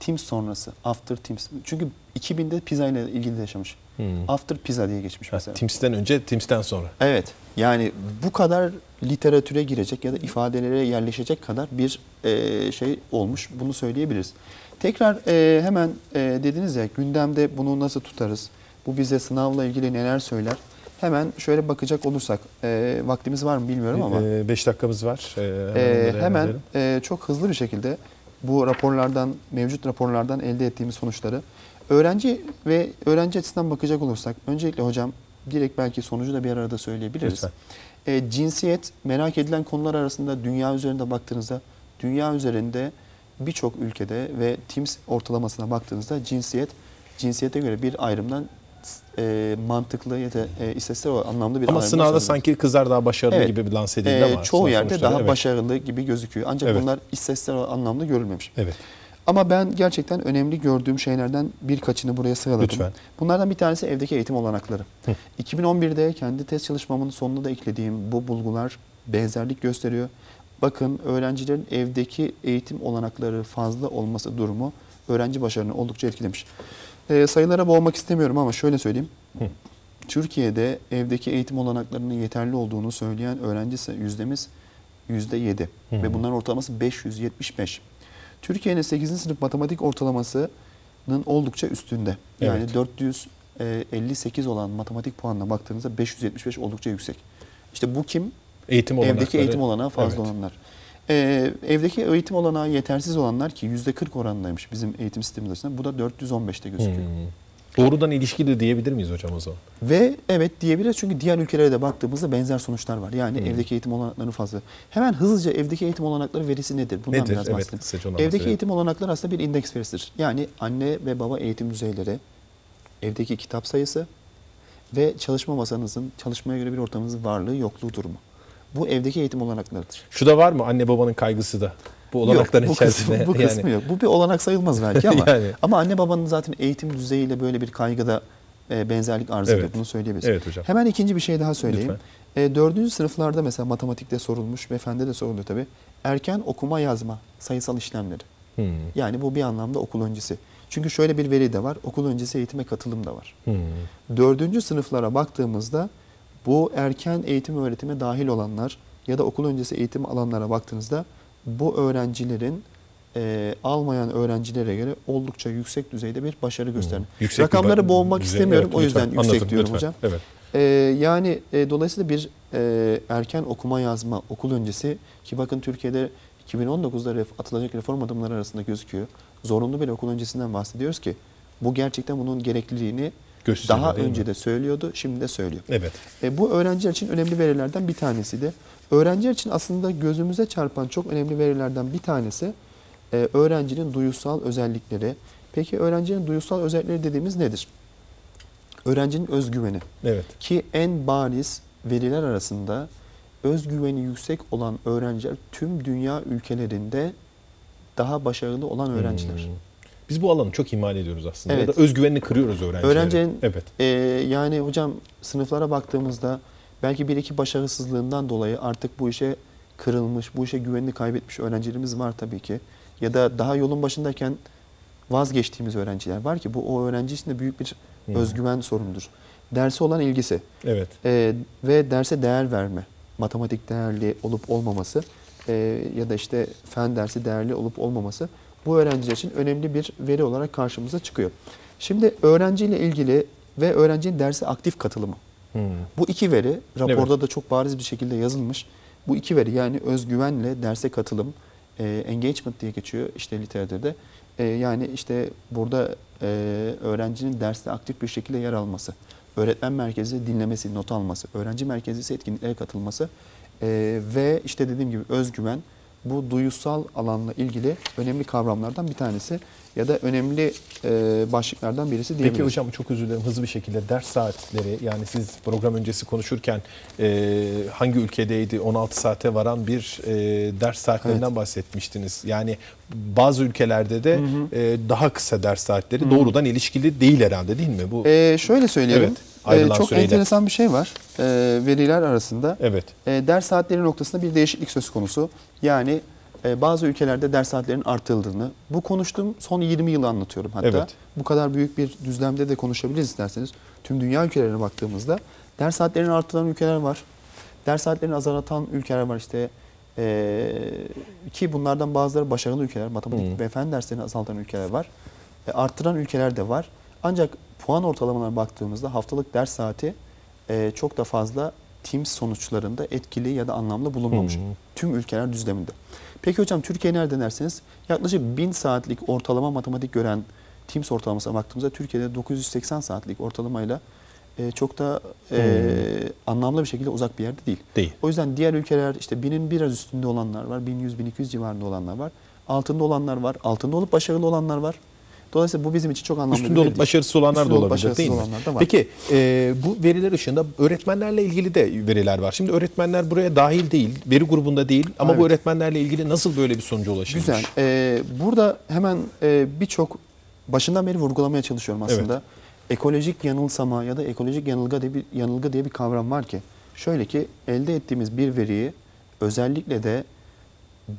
Teams sonrası, after Teams. Çünkü 2000'de pizza ile ilgili de yaşamış. Hmm. After pizza diye geçmiş Ha, mesela. Teams'ten önce, Teams'ten sonra. Evet. Yani bu kadar literatüre girecek ya da ifadelere yerleşecek kadar bir e, şey olmuş. Bunu söyleyebiliriz. Tekrar e, hemen e, dediniz ya gündemde bunu nasıl tutarız? Bu bize sınavla ilgili neler söyler? Hemen şöyle bakacak olursak e, vaktimiz var mı bilmiyorum ama 5 dakikamız var. Hemen, e, onları hemen e, çok hızlı bir şekilde bu raporlardan mevcut raporlardan elde ettiğimiz sonuçları öğrenci ve öğrenci açısından bakacak olursak öncelikle hocam direkt belki sonucu da bir arada söyleyebiliriz. Lütfen. E, cinsiyet merak edilen konular arasında dünya üzerinde baktığınızda dünya üzerinde birçok ülkede ve TIMS ortalamasına baktığınızda cinsiyet cinsiyete göre bir ayrımdan e, mantıklı ya da e, istatistik anlamda bir Ama sınavda sanki kızlar daha başarılı Evet. gibi bir lanse edildi Ee, ama. çoğu yerde daha evet. başarılı gibi gözüküyor. Ancak Evet. bunlar istatistik anlamda görülmemiş. Evet. Ama ben gerçekten önemli gördüğüm şeylerden birkaçını buraya sıraladım. Lütfen. Bunlardan bir tanesi evdeki eğitim olanakları. Hı. 2011'de kendi test çalışmamın sonunda da eklediğim bu bulgular benzerlik gösteriyor. Bakın öğrencilerin evdeki eğitim olanakları fazla olması durumu öğrenci başarını oldukça etkilemiş. Ee, sayılara boğmak istemiyorum ama şöyle söyleyeyim. Hı. Türkiye'de evdeki eğitim olanaklarının yeterli olduğunu söyleyen öğrenci yüzdemiz %7 Hı. ve bunların ortalaması 575. Türkiye'nin 8. sınıf matematik ortalamasının oldukça üstünde. Yani Evet. 458 olan matematik puanına baktığınızda 575 oldukça yüksek. İşte bu kim? Eğitim olanakları. Evdeki eğitim olanağı fazla Evet. olanlar. Ee, evdeki eğitim olanağı yetersiz olanlar ki %40 oranındaymış bizim eğitim sistemimiz açısından. Bu da 415'te gözüküyor. Hmm. Doğrudan ilişkili diyebilir miyiz hocam o zaman? Ve evet diyebiliriz çünkü diğer ülkelere de baktığımızda benzer sonuçlar var. Yani Hmm. evdeki eğitim olanakları fazla. Hemen hızlıca evdeki eğitim olanakları verisi nedir? Bundan Nedir? biraz Evet, Evdeki eğitim olanakları aslında bir indeks verisidir. Yani anne ve baba eğitim düzeyleri, evdeki kitap sayısı ve çalışma masanızın, çalışmaya göre bir ortamınızın varlığı, yokluğu durumu. Bu evdeki eğitim olanaklarıdır. Şu da var mı anne babanın kaygısı da? Bu olanakların yok, bu içerisinde. Kısmı, bu yani. kısmı yok. Bu bir olanak sayılmaz belki ama Yani. ama anne babanın zaten eğitim düzeyiyle böyle bir kaygıda e, benzerlik arz ediyor. Evet. Bunu söyleyebiliriz. Evet hocam. Hemen ikinci bir şey daha söyleyeyim. Lütfen. E, dördüncü sınıflarda mesela matematikte sorulmuş ve fende de soruluyor tabii. Erken okuma yazma, sayısal işlemleri. Hmm. Yani bu bir anlamda okul öncesi. Çünkü şöyle bir veri de var. Okul öncesi eğitime katılım da var. Hmm. Dördüncü sınıflara baktığımızda bu erken eğitim öğretime dahil olanlar ya da okul öncesi eğitim alanlara baktığınızda bu öğrencilerin e, almayan öğrencilere göre oldukça yüksek düzeyde bir başarı gösterdi. Hmm. Rakamları boğmak düzey- istemiyorum evet, o yüzden lütfen. yüksek Anladım, diyorum lütfen. hocam. Evet. E, yani e, dolayısıyla bir e, erken okuma yazma okul öncesi ki bakın Türkiye'de 2019'da ref- atılacak reform adımları arasında gözüküyor. Zorunlu bir okul öncesinden bahsediyoruz ki bu gerçekten bunun gerekliliğini Gösteriyor, daha değil mi? önce de söylüyordu, şimdi de söylüyor. Evet. E, bu öğrenciler için önemli verilerden bir tanesiydi. Öğrenciler için aslında gözümüze çarpan çok önemli verilerden bir tanesi e, öğrencinin duyusal özellikleri. Peki öğrencinin duyusal özellikleri dediğimiz nedir? Öğrencinin özgüveni. Evet. Ki en bariz veriler arasında özgüveni yüksek olan öğrenciler tüm dünya ülkelerinde daha başarılı olan öğrenciler. Hmm. Biz bu alanı çok ihmal ediyoruz aslında. Evet. Ya da özgüvenini kırıyoruz öğrencilerin. Öğrencinin Evet. e, yani hocam sınıflara baktığımızda belki bir iki başarısızlığından dolayı artık bu işe kırılmış, bu işe güvenini kaybetmiş öğrencilerimiz var tabii ki. Ya da daha yolun başındayken vazgeçtiğimiz öğrenciler var ki bu o öğrenci için de büyük bir Hmm. özgüven sorunudur. Derse olan ilgisi Evet. e, ve derse değer verme, matematik değerli olup olmaması e, ya da işte fen dersi değerli olup olmaması bu öğrenciler için önemli bir veri olarak karşımıza çıkıyor. Şimdi öğrenciyle ilgili ve öğrencinin derse aktif katılımı. Hmm. Bu iki veri raporda Evet. da çok bariz bir şekilde yazılmış Bu iki veri yani özgüvenle derse katılım, e, engagement diye geçiyor işte literatürde. E, yani işte burada e, öğrencinin derste aktif bir şekilde yer alması, öğretmen merkezi dinlemesi, not alması, öğrenci merkezi etkinliklere katılması e, ve işte dediğim gibi özgüven bu duyusal alanla ilgili önemli kavramlardan bir tanesi ya da önemli e, başlıklardan birisi diyebiliriz. Peki hocam çok özür dilerim hızlı bir şekilde ders saatleri yani siz program öncesi konuşurken e, hangi ülkedeydi 16 saate varan bir e, ders saatlerinden bahsetmiştiniz. Yani bazı ülkelerde de e, daha kısa ders saatleri doğrudan ilişkili değil herhalde değil mi? Bu E, şöyle söyleyelim. Evet, ayrılan E, çok süreyle. enteresan bir şey var e, veriler arasında. evet. E, ders saatleri noktasında bir değişiklik söz konusu. Yani e, bazı ülkelerde ders saatlerinin artırıldığını, bu konuştuğum son 20 yılı anlatıyorum hatta. Evet. Bu kadar büyük bir düzlemde de konuşabiliriz isterseniz. Tüm dünya ülkelerine baktığımızda ders saatlerinin artıran ülkeler var. Ders saatlerini azaltan ülkeler var işte. E, ki bunlardan bazıları başarılı ülkeler, matematik Hı. ve fen derslerini azaltan ülkeler var. E, arttıran ülkeler de var. Ancak puan ortalamalarına baktığımızda haftalık ders saati e, çok da fazla Teams sonuçlarında etkili ya da anlamlı bulunmamış. Hı. Tüm ülkeler düzleminde. Peki hocam Türkiye nerede derseniz yaklaşık 1000 saatlik ortalama matematik gören Teams ortalamasına baktığımızda Türkiye'de 980 saatlik ortalamayla e, çok da e, anlamlı bir şekilde uzak bir yerde değil. Değil. O yüzden diğer ülkeler işte binin biraz üstünde olanlar var, 1100-1200 civarında olanlar var. Altında olanlar var, altında olup başarılı olanlar var. Dolayısıyla bu bizim için çok anlamlı bir Üstünde veri olup başarısız olanlar Üstünde da olabilir başarısız değil mi? olanlar da var. Peki e, bu veriler ışığında öğretmenlerle ilgili de veriler var. Şimdi öğretmenler buraya dahil değil, veri grubunda değil ama Evet. bu öğretmenlerle ilgili nasıl böyle bir sonuca ulaşılmış? Güzel. Ee, burada hemen e, birçok başından beri vurgulamaya çalışıyorum aslında. Ekolojik yanılsama ya da ekolojik yanılgı diye bir yanılgı diye bir kavram var ki şöyle ki elde ettiğimiz bir veriyi özellikle de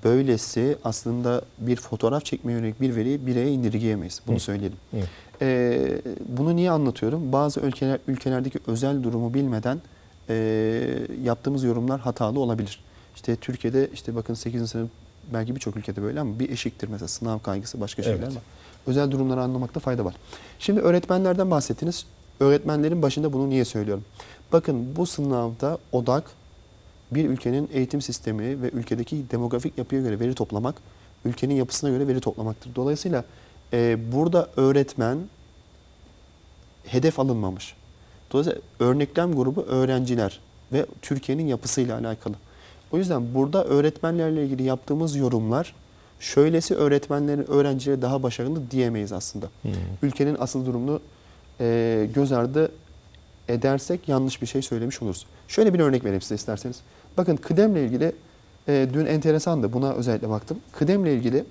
böylesi aslında bir fotoğraf çekmeye yönelik bir veriyi bireye indirgeyemeyiz. Bunu Hı. söyleyelim. Hı. Ee, bunu niye anlatıyorum? Bazı ülkeler ülkelerdeki özel durumu bilmeden e, yaptığımız yorumlar hatalı olabilir. İşte Türkiye'de işte bakın 8. sınıf belki birçok ülkede böyle ama bir eşiktir mesela sınav kaygısı başka şeyler Evet. var. Özel durumları anlamakta fayda var. Şimdi öğretmenlerden bahsettiniz. Öğretmenlerin başında bunu niye söylüyorum? Bakın bu sınavda odak bir ülkenin eğitim sistemi ve ülkedeki demografik yapıya göre veri toplamak, ülkenin yapısına göre veri toplamaktır. Dolayısıyla e, burada öğretmen hedef alınmamış. Dolayısıyla örneklem grubu öğrenciler ve Türkiye'nin yapısıyla alakalı. O yüzden burada öğretmenlerle ilgili yaptığımız yorumlar şöylesi öğretmenlerin öğrencilere daha başarılı diyemeyiz aslında. Hmm. Ülkenin asıl durumunu e, göz ardı edersek yanlış bir şey söylemiş oluruz. Şöyle bir örnek vereyim size isterseniz. Bakın kıdemle ilgili e, dün enteresandı. Buna özellikle baktım. Kıdemle ilgili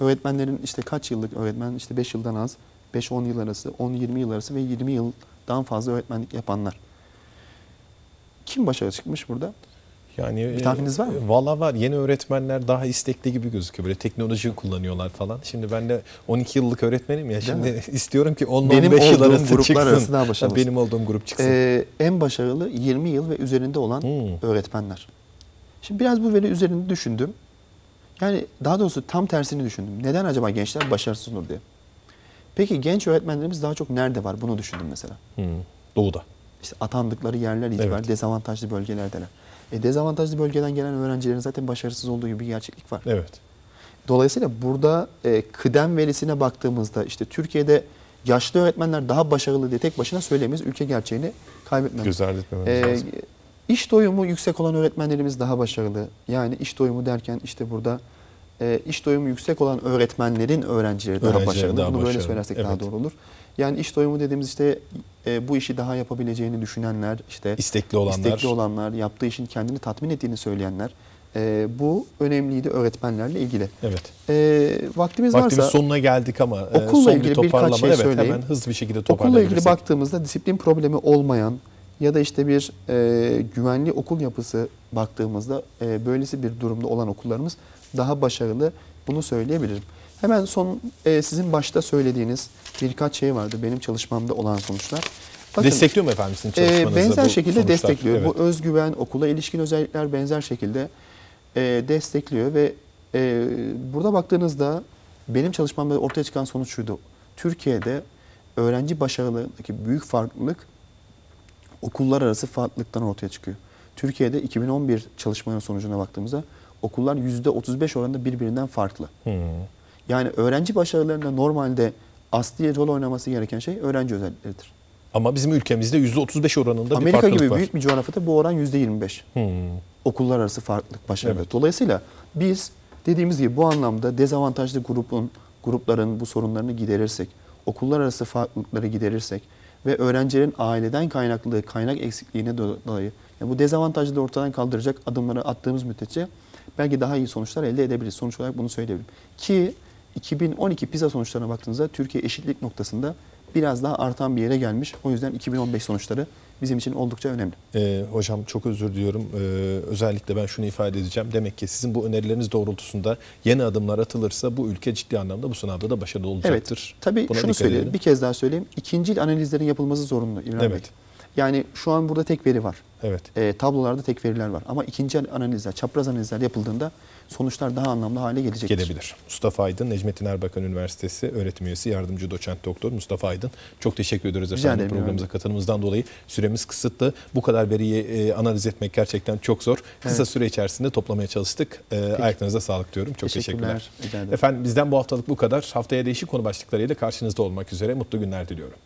öğretmenlerin işte kaç yıllık öğretmen işte 5 yıldan az, 5-10 yıl arası, 10-20 yıl arası ve 20 yıldan fazla öğretmenlik yapanlar. Kim başarılı çıkmış burada? Yani Bir tahmininiz var mı? e, Valla var. Yeni öğretmenler daha istekli gibi gözüküyor. Böyle teknoloji kullanıyorlar falan. Şimdi ben de 12 yıllık öğretmenim ya. Şimdi istiyorum ki 10-15 Benim yıl olduğum arası gruplar çıksın. arası daha Ha, başarılı. Benim olduğum grup çıksın. Ee, en başarılı 20 yıl ve üzerinde olan Hmm. öğretmenler. Şimdi biraz bu veri üzerinde düşündüm. Yani daha doğrusu tam tersini düşündüm. Neden acaba gençler başarısız olur diye. Peki genç öğretmenlerimiz daha çok nerede var? Bunu düşündüm mesela. Hmm. Doğuda. İşte atandıkları yerler itibariyle Evet. dezavantajlı bölgelerdeler. E, dezavantajlı bölgeden gelen öğrencilerin zaten başarısız olduğu gibi bir gerçeklik var. Evet. Dolayısıyla burada e, kıdem verisine baktığımızda işte Türkiye'de yaşlı öğretmenler daha başarılı diye tek başına söyleyemeyiz. Ülke gerçeğini kaybetmemiz. Göz ardı etmememiz Ee, lazım. iş doyumu yüksek olan öğretmenlerimiz daha başarılı. Yani iş doyumu derken işte burada e, iş doyumu yüksek olan öğretmenlerin öğrencileri daha Öğrencileri başarılı. daha Bunu böyle başarılı. söylersek daha Evet. doğru olur. Yani iş doyumu dediğimiz işte e, bu işi daha yapabileceğini düşünenler, işte İstekli olanlar. istekli olanlar, yaptığı işin kendini tatmin ettiğini söyleyenler. E, bu önemliydi öğretmenlerle ilgili. Evet. E, vaktimiz, Vaktimiz varsa sonuna geldik ama e, Okulla son ilgili bir birkaç toparlama. şey evet, söyleyeyim. hemen hızlı bir şekilde Okulla toparlayabilirsek. ilgili baktığımızda disiplin problemi olmayan ya da işte bir e, güvenli okul yapısı baktığımızda e, böylesi bir durumda olan okullarımız daha başarılı. Bunu söyleyebilirim. Hemen son e, sizin başta söylediğiniz birkaç şey vardı benim çalışmamda olan sonuçlar. Bakın, Destekliyor mu efendim sizin e, çalışmanızda benzer bu şekilde sonuçlar? destekliyor. Evet. Bu özgüven, okula ilişkin özellikler benzer şekilde e, destekliyor ve e, burada baktığınızda benim çalışmamda ortaya çıkan sonuç şuydu. Türkiye'de öğrenci başarılarındaki büyük farklılık okullar arası farklılıktan ortaya çıkıyor. Türkiye'de 2011 çalışmaların sonucuna baktığımızda okullar %35 oranında birbirinden farklı. Hmm. Yani öğrenci başarılarında normalde asli rol oynaması gereken şey öğrenci özellikleridir. Ama bizim ülkemizde %35 oranında bir Amerika farklılık gibi var. büyük bir coğrafyada bu oran %25. Hmm. Okullar arası farklılık başarılı. Evet. Dolayısıyla biz dediğimiz gibi bu anlamda dezavantajlı grubun grupların bu sorunlarını giderirsek, okullar arası farklılıkları giderirsek ve öğrencilerin aileden kaynaklı kaynak eksikliğine do- dolayı yani bu dezavantajları ortadan kaldıracak adımları attığımız müddetçe belki daha iyi sonuçlar elde edebiliriz. Sonuç olarak bunu söyleyebilirim. Ki 2012 PISA sonuçlarına baktığınızda Türkiye eşitlik noktasında biraz daha artan bir yere gelmiş. O yüzden 2015 sonuçları bizim için oldukça önemli. Ee, hocam çok özür diliyorum. Ee, özellikle ben şunu ifade edeceğim. Demek ki sizin bu önerileriniz doğrultusunda yeni adımlar atılırsa bu ülke ciddi anlamda bu sınavda da başarılı olacaktır. Evet. Tabii Buna şunu söyleyeyim. edelim. Bir kez daha söyleyeyim. İkincil analizlerin yapılması zorunlu İbrahim Evet. Bey. Yani şu an burada tek veri var. Evet. E, tablolarda tek veriler var. Ama ikinci analizler, çapraz analizler yapıldığında sonuçlar daha anlamlı hale gelecektir. Gelebilir. Mustafa Aydın, Necmettin Erbakan Üniversitesi öğretim üyesi, yardımcı doçent doktor Mustafa Aydın. Çok teşekkür ederiz Rica efendim programımıza İbrahim katılımınızdan dolayı. Süremiz kısıtlı. Bu kadar veriyi e, analiz etmek gerçekten çok zor. Kısa Evet. süre içerisinde toplamaya çalıştık. E, ayaklarınıza sağlık diyorum. Çok Teşekkürler. teşekkürler. Efendim bizden bu haftalık bu kadar. Haftaya değişik konu başlıklarıyla karşınızda olmak üzere. Mutlu günler diliyorum.